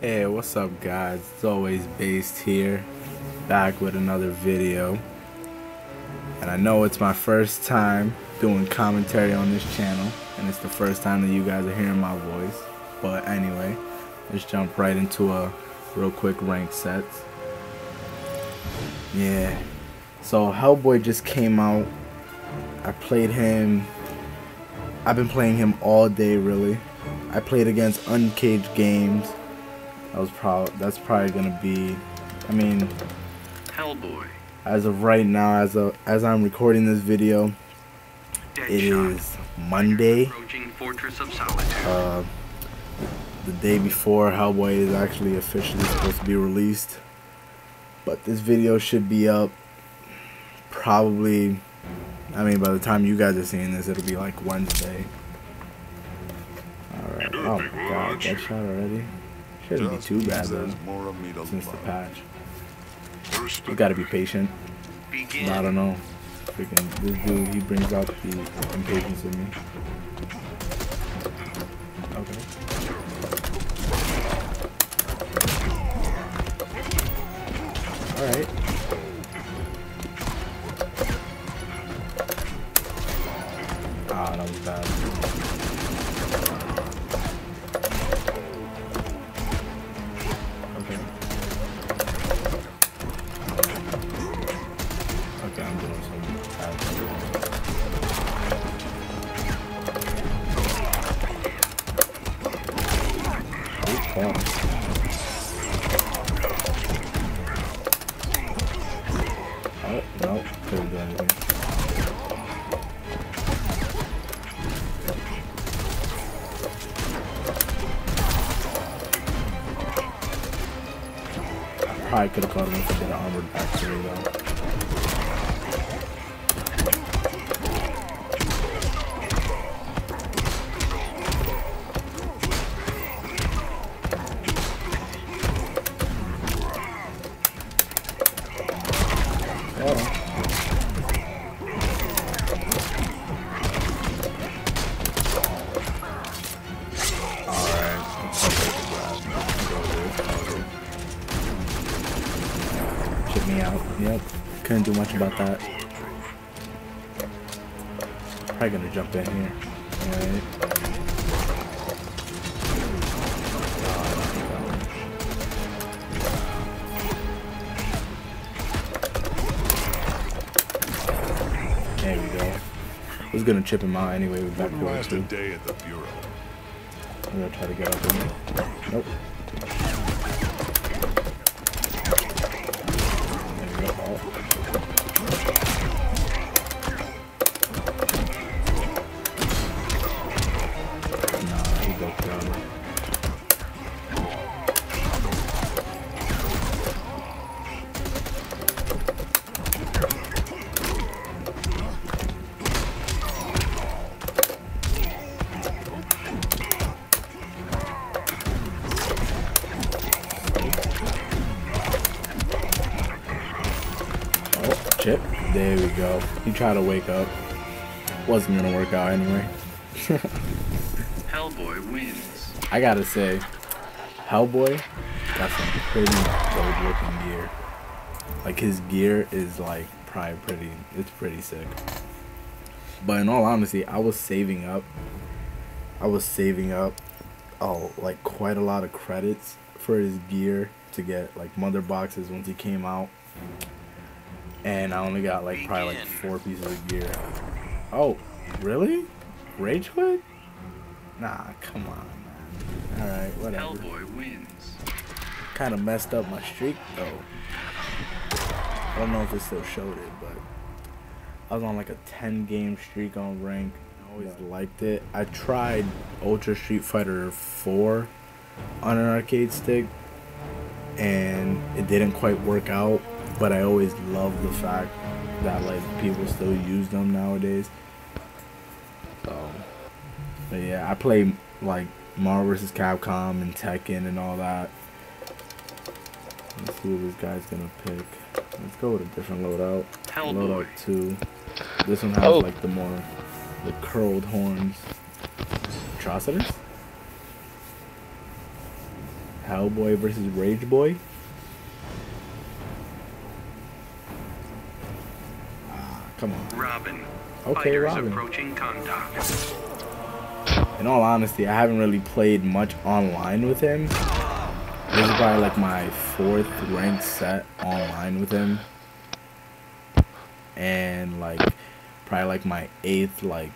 Hey, what's up guys? It's always based here, back with another video. And I know it's my first time doing commentary on this channel, and it's the first time that you guys are hearing my voice. But anyway, let's jump right into a real quick rank set. Yeah. So Hellboy just came out. I played him. I've been playing him all day really. I played against Uncaged Games that was probably that's probably gonna be. I mean, Hellboy. As of right now, as a as I'm recording this video, Deadshot. it is Monday. Uh, the day before Hellboy is actually officially supposed to be released. But this video should be up probably. I mean, by the time you guys are seeing this, it'll be like Wednesday. Alright. Oh my god, shot already? Shouldn't be too bad though, since the patch. You gotta be patient. I don't know. Freaking this dude, he brings out the impatience in me. Okay. Alright. Could have him if I did an armored back three though. Do much about that. Probably gonna jump in here. Alright. There we go. I was gonna chip him out anyway with back door too. day at the bureau. I'm gonna try to get up in there. Nope. There we go. He tried to wake up. Wasn't gonna work out anyway. Hellboy wins. I gotta say, Hellboy got some pretty dope looking gear. Like his gear is like probably pretty. It's pretty sick. But in all honesty, I was saving up. I was saving up, oh, like quite a lot of credits for his gear to get like mother boxes once he came out. And I only got like probably like four pieces of gear. Oh, really? Rage quit? Nah, come on, man. Alright, whatever. Hellboy wins. Kind of messed up my streak, though. I don't know if it still showed it, but I was on like a 10 game streak on rank. I always liked it. I tried Ultra Street Fighter 4 on an arcade stick, and it didn't quite work out. But I always love the fact that like people still use them nowadays. So, but yeah, I play like Marvel vs. Capcom and Tekken and all that. Let's see what this guy's gonna pick. Let's go with a different loadout. Hellboy. Loadout two. This one has Oh. like the more the curled horns. Atrocitus? Hellboy versus Rage Boy? Come on. Robin. Okay, Fighters Robin. approaching contact. In all honesty, I haven't really played much online with him. This is probably like my fourth ranked set online with him. And like probably like my eighth like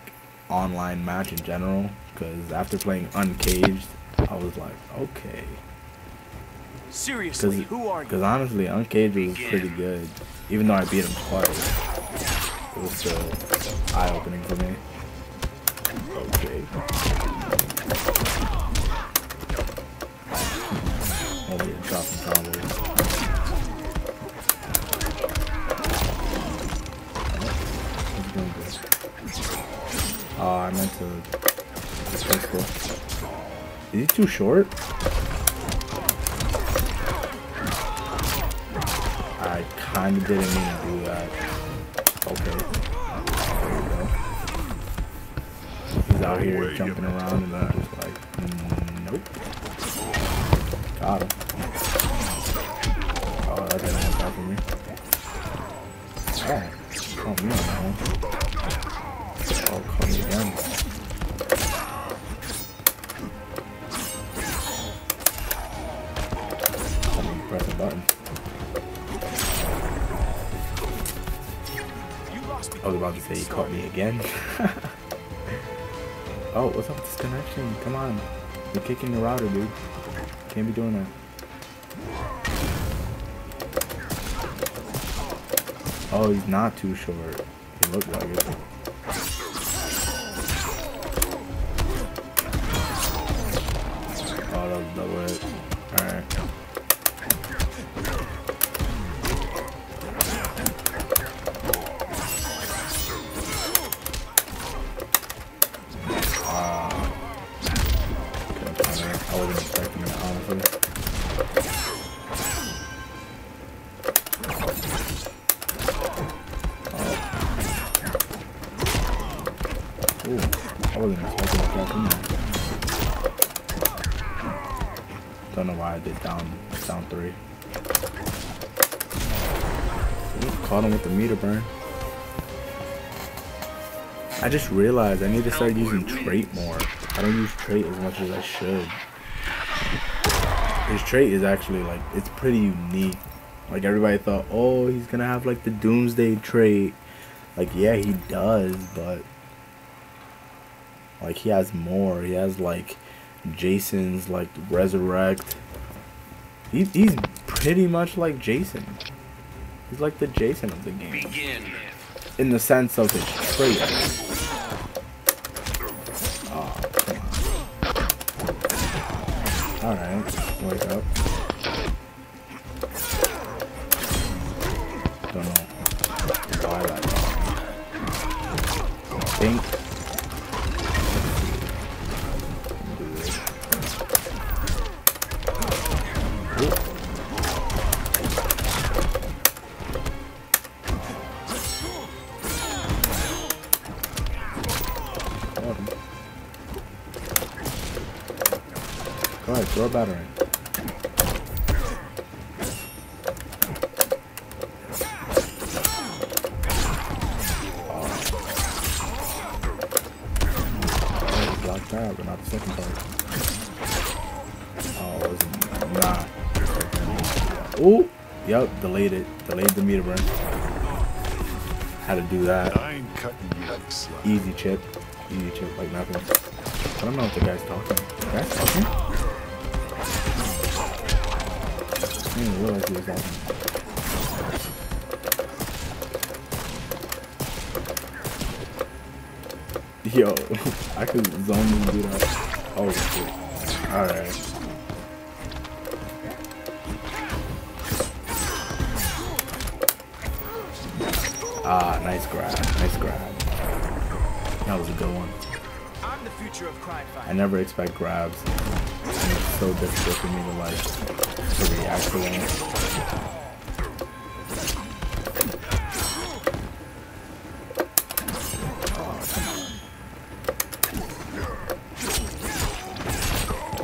online match in general. Cause after playing Uncaged, I was like, okay. Seriously, Cause, who are you? Cause honestly, Uncaged was pretty good. Even though I beat him twice. It was still eye opening for me. Okay. Oh, yeah, dropping combos. He's doing good. Oh, I meant to. That's cool. Is he too short? I kind of didn't mean to do that. Out here jumping around and I'm just like, mm, nope. Got him. Connection? Come on. You're kicking the router, dude. Can't be doing that. Oh, he's not too short. He looked like it. The meter burn. I just realized I need to start using trait more. I don't use trait as much as I should. His trait is actually like it's pretty unique. Like everybody thought, oh, he's gonna have like the Doomsday trait. Like yeah, he does, but like he has more. He has like Jason's like resurrect. He, he's pretty much like Jason. He's like the Jason of the game Begin. in the sense of his trait. Oh, ah, come on. Alright, wake up. A battering. Oh, blocked that, but not the second part. Oh, it not. Ooh! Yep, delayed it. Delayed the meter burn. How to do that. I ain't cutting you. Easy chip. Easy chip like nothing. I don't know if the guy's talking. The guy's talking? I didn't realize he was talking. Yo, I could zone this dude out. Oh shit. Alright. Ah, nice grab. Nice grab. That was a good one. I'm the future of I never expect grabs so difficult for me to like to react to that. Oh,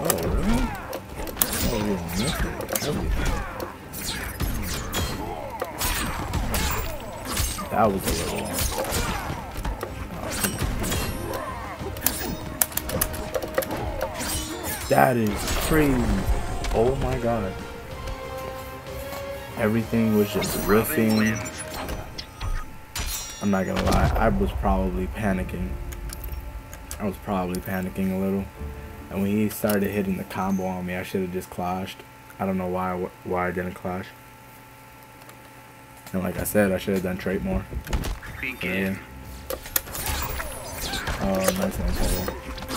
that was a little long. That is Oh my god. Everything was just riffing. I'm not gonna lie, I was probably panicking. I was probably panicking a little. And when he started hitting the combo on me, I should have just clashed. I don't know why why I didn't clash. And like I said, I should have done trait more. Yeah. Oh, nice one,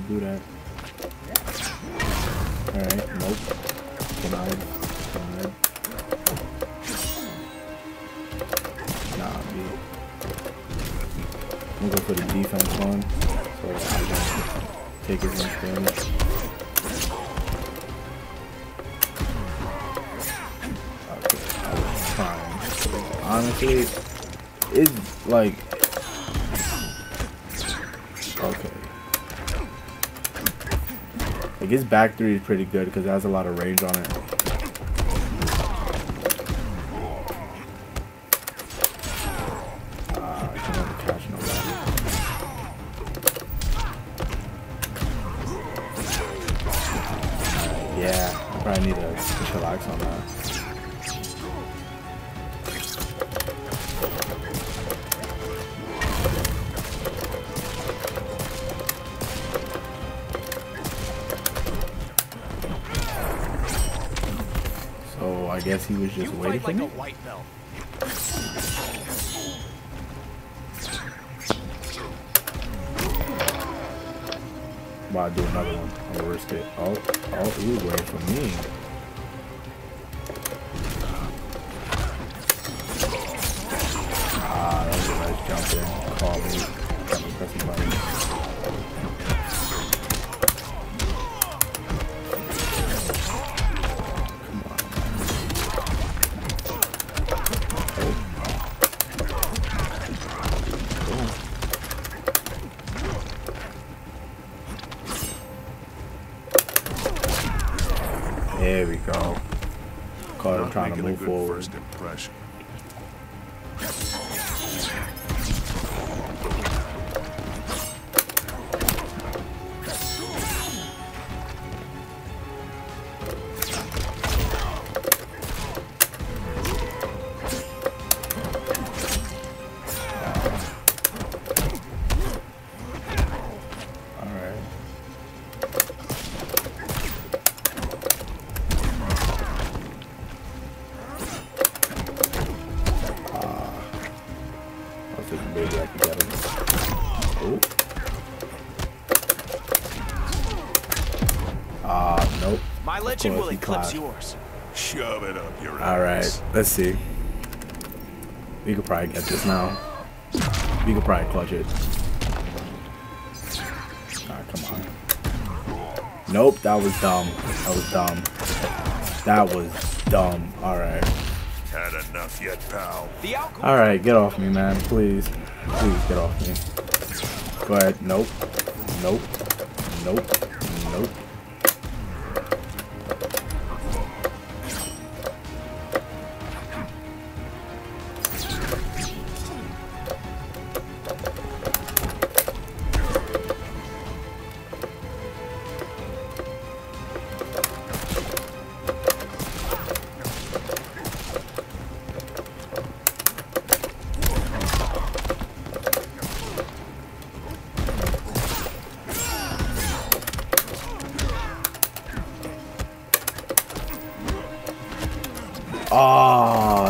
Alright, do that. Alright, nope. Denied. Denied. Nah, B. I'm gonna go for the defense one. So I can take his own damage. Okay, trying. Honestly, it's like his back three is pretty good because it has a lot of range on it. I guess he was You just waiting fight for like me. a white belt. About to do another one. I'm gonna risk it. Oh, oh, he was waiting for me. Legend will eclipse clapped. yours. Shove it up your Alright, let's see. We could probably get this now. We could probably clutch it. Come on. Nope, that was dumb. That was dumb. That was dumb. All right. Had enough yet, pal. All right, get off me, man. Please. Please get off me. But. Nope. Nope. Nope. Nope.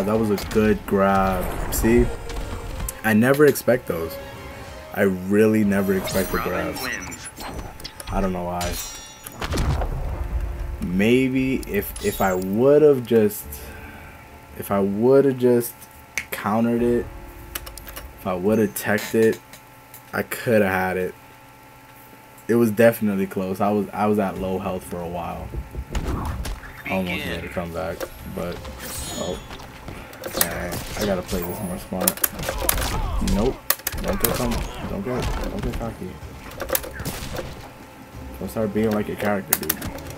Oh, that was a good grab. See? I never expect those. I really never expect the grabs. I don't know why. Maybe if if I would have just if I would have just countered it, if I would have teched it, I could have had it. It was definitely close. I was I was at low health for a while. Almost made a comeback, but oh, Alright, I gotta play this more smart. Nope, don't get some, don't get, don't get cocky. Don't start being like a character, dude.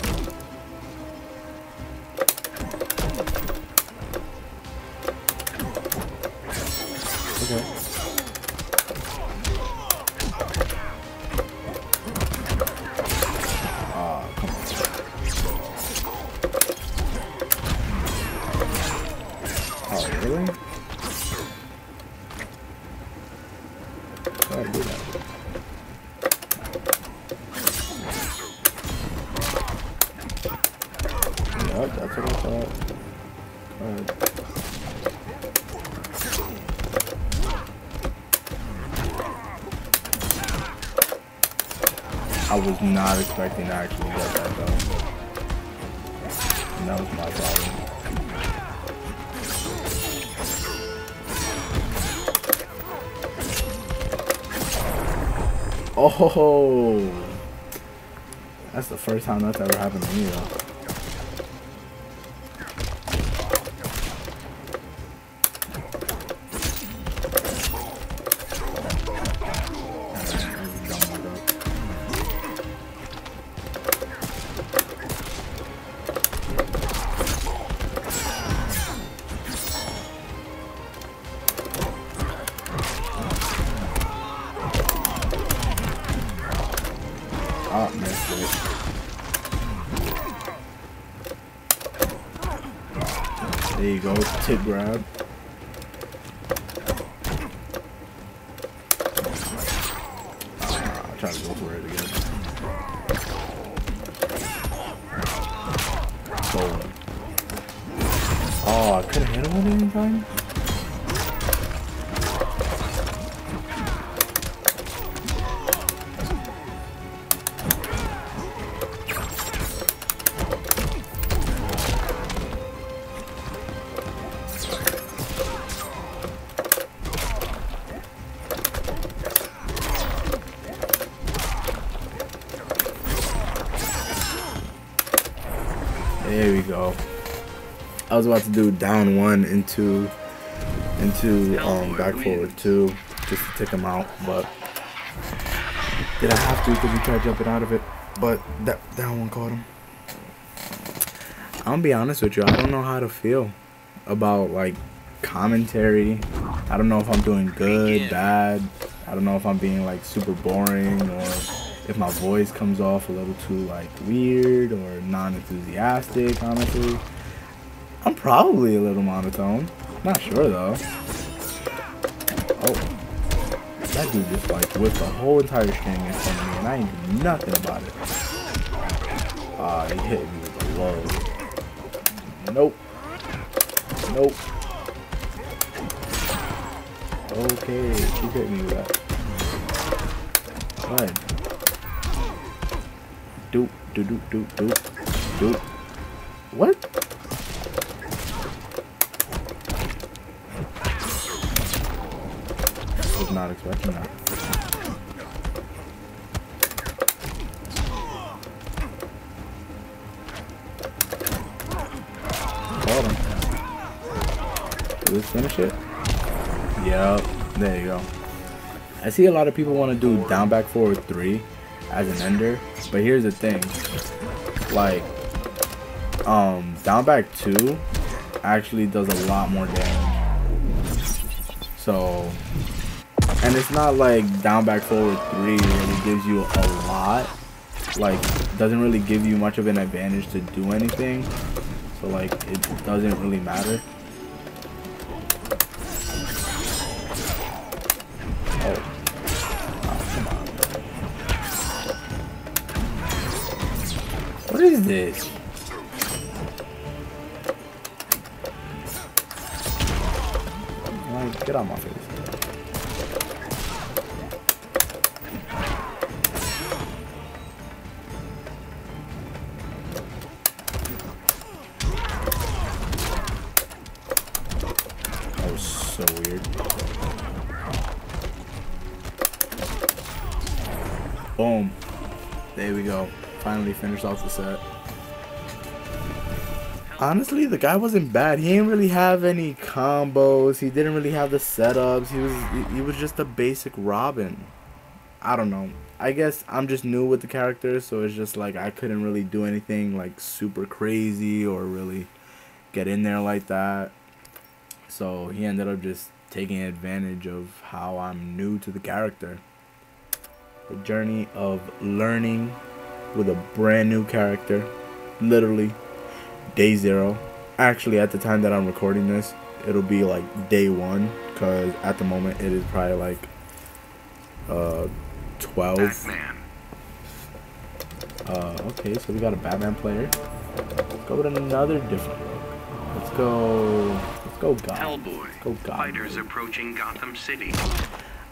Not expecting to actually get that though. And that was my problem. Oh, that's the first time that's ever happened to me though. There you go, tit grab. Ah, I'm trying to go for it again. Oh, I couldn't hit him any time? I was about to do down one into into um back forward two just to take him out, but did I have to because he tried jumping out of it? But that down one caught him. I'm gonna be honest with you, I don't know how to feel about like commentary. I don't know if I'm doing good, bad. I don't know if I'm being like super boring or if my voice comes off a little too like weird or non-enthusiastic honestly probably a little monotone. Not sure though. Oh. That dude just like whipped the whole entire string in front of me and i ain't do nothing about it. Ah he hit me with a low nope. Nope. Okay keep hit me with that. Fine. Doop, doop, doop, doop, doop, doop. What? Not expecting that. Caught him. Did this finish it? Yep. There you go. I see a lot of people want to do down back forward three as an ender, but here's the thing, like, um, down back two actually does a lot more damage. So, and it's not like down back forward three really gives you a lot. Like, doesn't really give you much of an advantage to do anything. So like, it doesn't really matter. Set. Honestly, the guy wasn't bad. He didn't really have any combos. He didn't really have the setups. He was he, was just a basic Robin. I don't know. I guess I'm just new with the character, so it's just like I couldn't really do anything like super crazy or really get in there like that. So he ended up just taking advantage of how I'm new to the character. The journey of learning with a brand new character, literally day zero. Actually, at the time that I'm recording this, it'll be like day one, because at the moment it is probably like uh 12 Batman. uh okay so we got a batman player let's go with another different look let's go let's go gotham Hellboy. let's go gotham Fighters approaching Gotham City.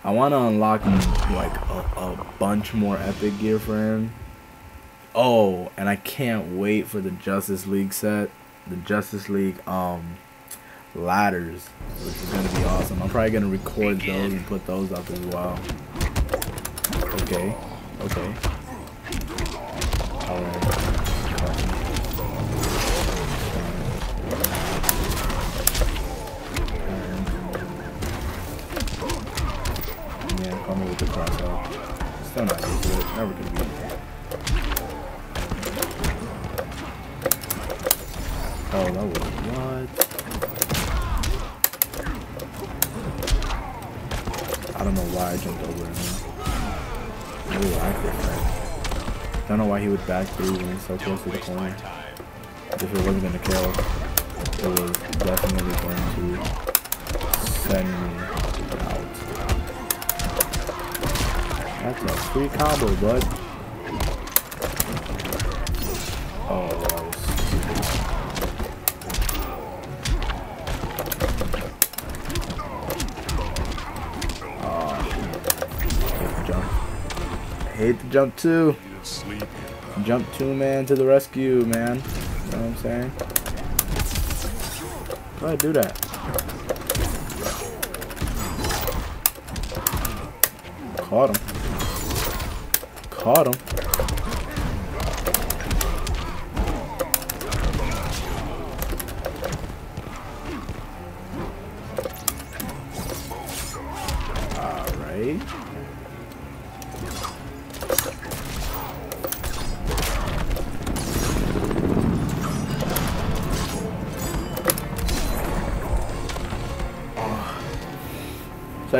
i want to unlock like a, a bunch more epic gear for him oh and i can't wait for the justice league set the justice league um ladders which is gonna be awesome i'm probably gonna record those and put those up as well okay okay Yeah, me with the cross out. Still not it. Never gonna be. Oh, that was what? I don't know why I jumped over him. Ooh, I right. Don't know why he would back through when he's so close to the corner. If it wasn't gonna kill, it was definitely going to send me out. That's a free combo, bud. Jump sleepy. Jump two man to the rescue, man. You know what I'm saying? Go ahead, do that. Caught him. Caught him. Alright.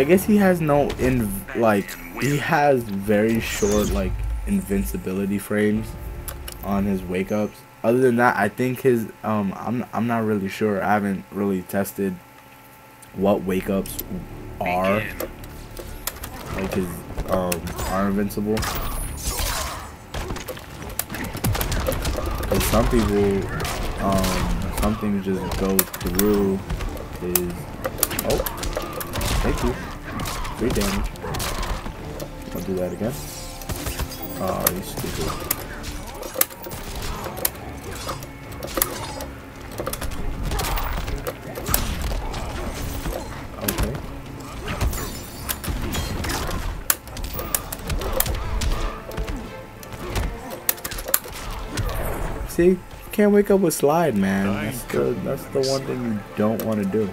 I guess he has no in like he has very short like invincibility frames on his wake ups. Other than that, I think his um I'm I'm not really sure. I haven't really tested what wake ups are like his um are invincible. Cause some people um some things just go through his oh thank you three damage. I'll do that again. Oh, you stupid. Okay. See, can't wake up with slide, man. That's the that's the one thing you don't want to do.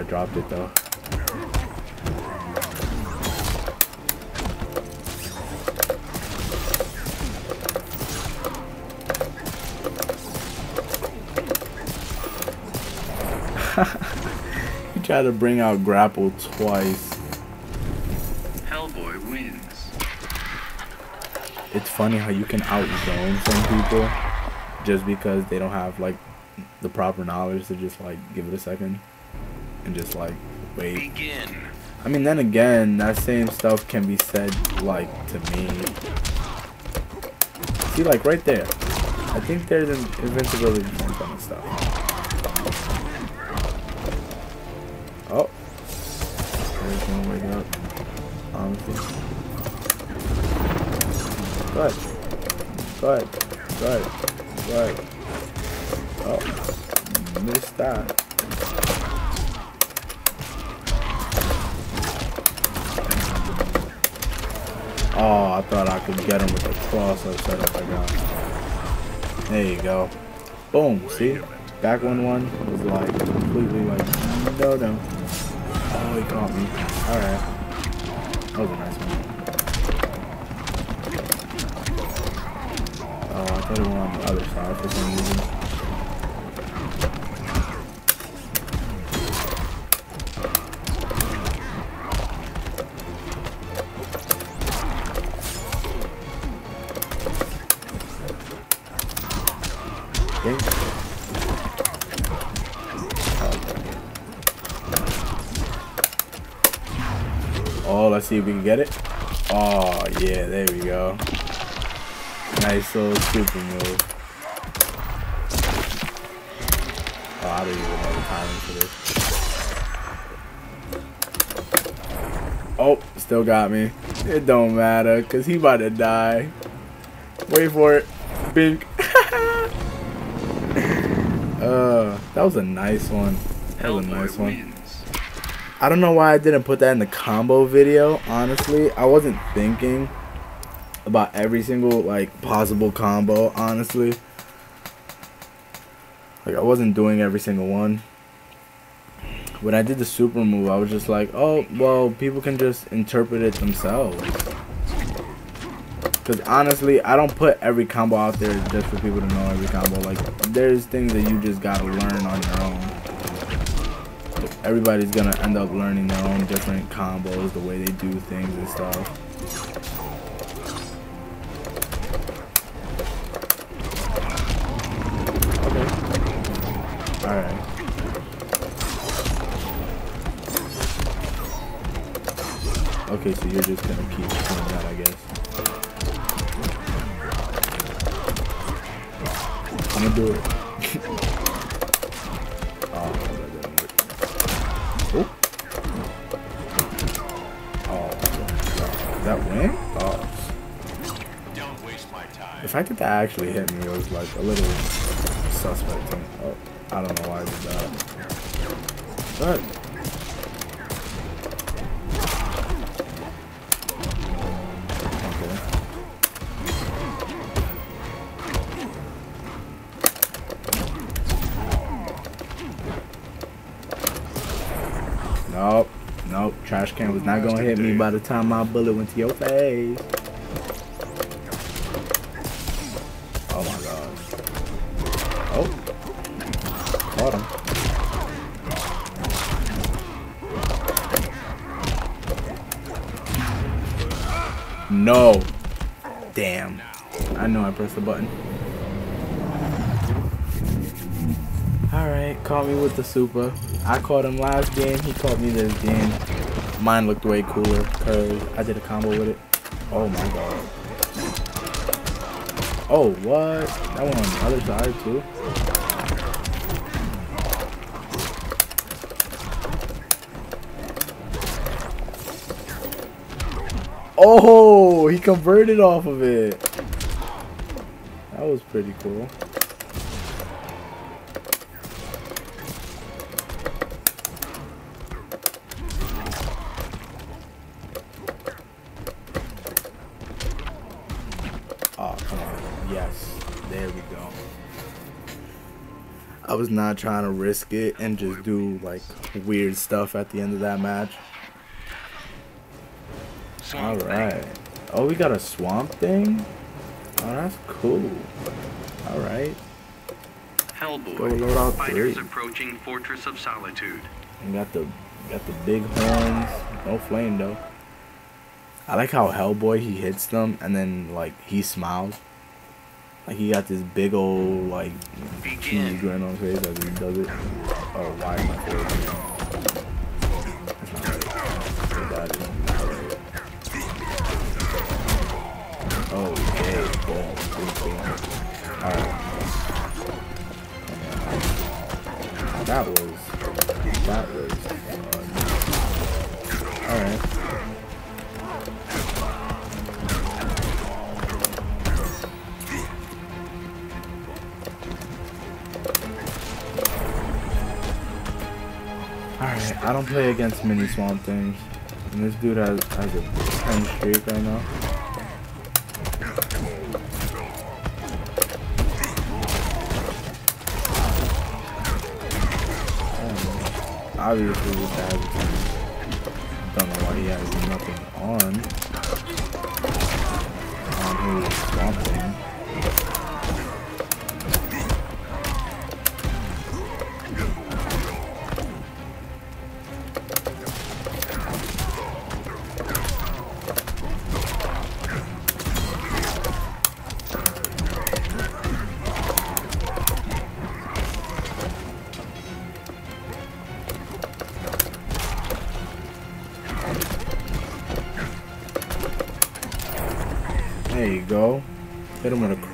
I don't know why I dropped it though. he tried to bring out grapple twice. Hellboy wins. It's funny how you can outzone some people just because they don't have like the proper knowledge to just like give it a second just like wait. Begin. I mean, then again, that same stuff can be said like to me. See, like right there. I think there's an invincibility kind of stuff. Oh, there's gonna wake up. Honestly. Go ahead. Go ahead. Go ahead. Go ahead. Oh, missed that. Oh, I thought I could get him with the cross up setup I got. There you go. Boom. See? Back one one was like completely like no no. Oh, he caught me. Alright. That was a nice one. Oh, I thought it went on the other side for some reason. Oh, let's see if we can get it. Oh, yeah, there we go. Nice little super move. Oh, I don't even know the timing for this. Oh, still got me. It don't matter, because he about to die. Wait for it. Bink. uh, that was a nice one. That was a nice one. I don't know why I didn't put that in the combo video, honestly. I wasn't thinking about every single like possible combo, honestly. Like I wasn't doing every single one. When I did the super move, I was just like, "Oh, well, people can just interpret it themselves." Cuz honestly, I don't put every combo out there just for people to know every combo. Like there's things that you just got to learn on your own everybody's gonna end up learning their own different combos, the way they do things and stuff. Okay. Alright. Okay, so you're just gonna keep doing that, I guess. I'm gonna do it. Actually hit me was like a little suspecting. Oh, I don't know why I did that. But. Nope. Nope. Trash can was not gonna hit me by the time my bullet went to your face. Damn. I know I pressed the button. Alright, caught me with the super. I caught him last game, he caught me this game. Mine looked way cooler because I did a combo with it. Oh my god. Oh, what? That one on the other side too? Oh, he converted off of it. That was pretty cool. Oh, come on. Yes. There we go. I was not trying to risk it and just do like weird stuff at the end of that match. All Swamp Thing. Oh, we got a swamp thing. Oh, that's cool. All right. Hellboy. Fighters three. approaching Fortress of Solitude. And got the got the big horns. No flame though. I like how Hellboy he hits them and then like he smiles. Like he got this big old like cheesy grin on his face as he does it. Oh, why am I Alright. That was... That was. Alright. Alright, I don't play against mini swamp things. And this dude has, has a 10 streak right now. Obviously this guy has Don't know why he has nothing on. Um, on his swamp thing.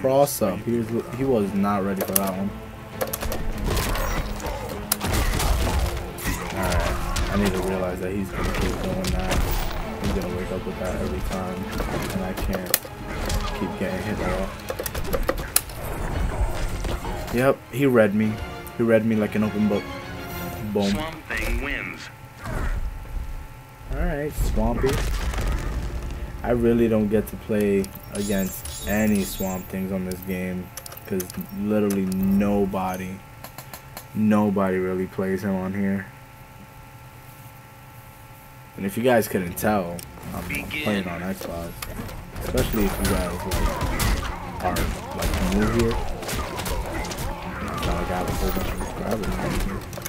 Cross up. He was he was not ready for that one. Alright. I need to realize that he's gonna keep doing that. He's gonna wake up with that every time. And I can't keep getting hit off. Yep, he read me. He read me like an open book. Boom. Swamp Thing wins. Alright, Swampy. I really don't get to play against any Swamp Things on this game because literally nobody, nobody really plays him on here. And if you guys couldn't tell, I'm, I'm playing on Xbox, especially if you guys like are like new here. I got a whole bunch of subscribers.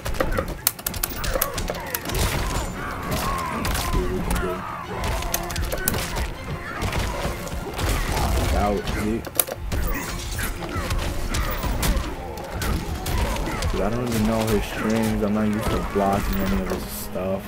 His. I'm not used to blocking any of his stuff.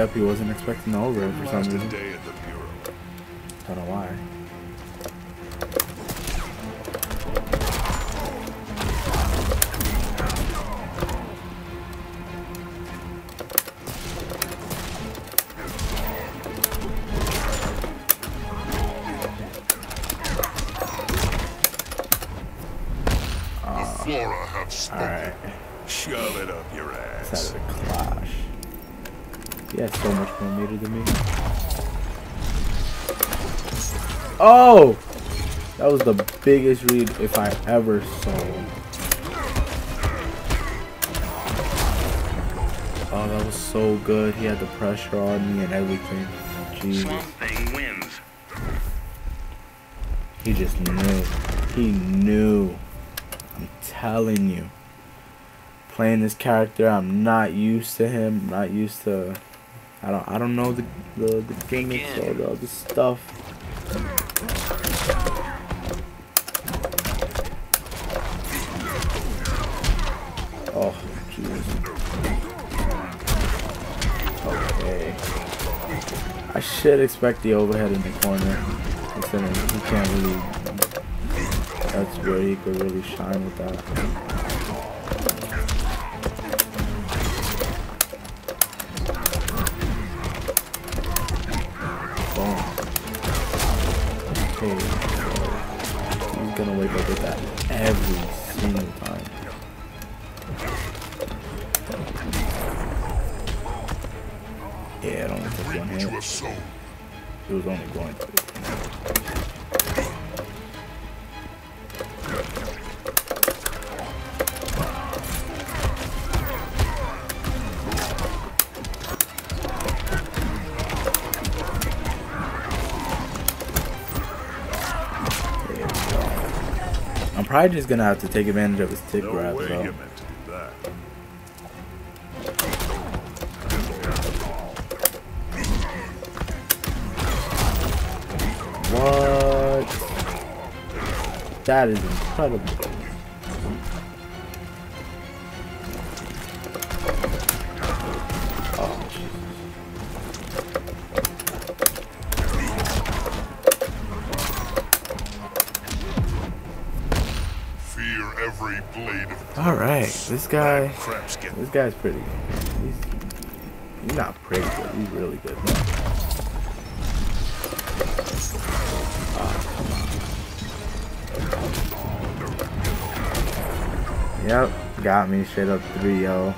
Yep, he wasn't expecting the over for some reason. day at the Bureau. Don't know why. Biggest read if I ever saw. Oh, that was so good. He had the pressure on me and everything. Jesus. Swamp Thing wins. He just knew. He knew. I'm telling you. Playing this character, I'm not used to him. I'm not used to. I don't. I don't know the the, the gimmicks or the other stuff. Should expect the overhead in the corner. Considering he can't really. That's where he could really shine with that. I'm probably just gonna have to take advantage of his tick no grab. That is incredible. Oh, Fear every blade of All right, this guy, this guy's pretty good. He's, he's not pretty good. He's really good. Yep, got me straight up 3 0.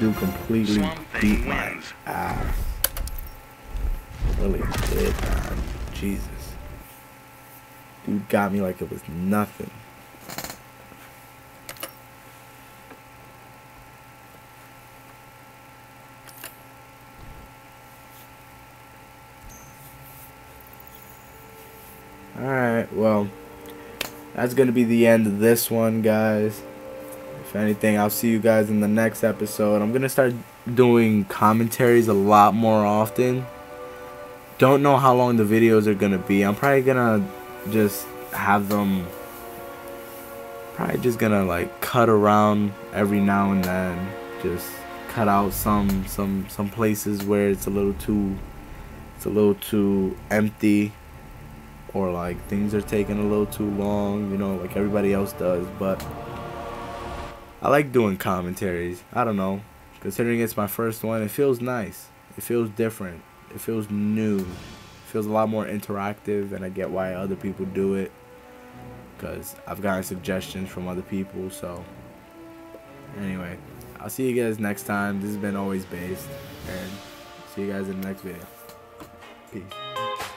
Dude completely beat my ass. Really man. Jesus. Dude got me like it was nothing. Alright, well, that's going to be the end of this one, guys. If anything, I'll see you guys in the next episode. I'm going to start doing commentaries a lot more often. Don't know how long the videos are going to be. I'm probably going to just have them. Probably just going to like cut around every now and then. Just cut out some some some places where it's a little too it's a little too empty or like things are taking a little too long, you know, like everybody else does. But I like doing commentaries. I don't know. Considering it's my first one, it feels nice. It feels different. It feels new. It feels a lot more interactive, and I get why other people do it. Because I've gotten suggestions from other people, so. Anyway, I'll see you guys next time. This has been Always Based, and see you guys in the next video. Peace.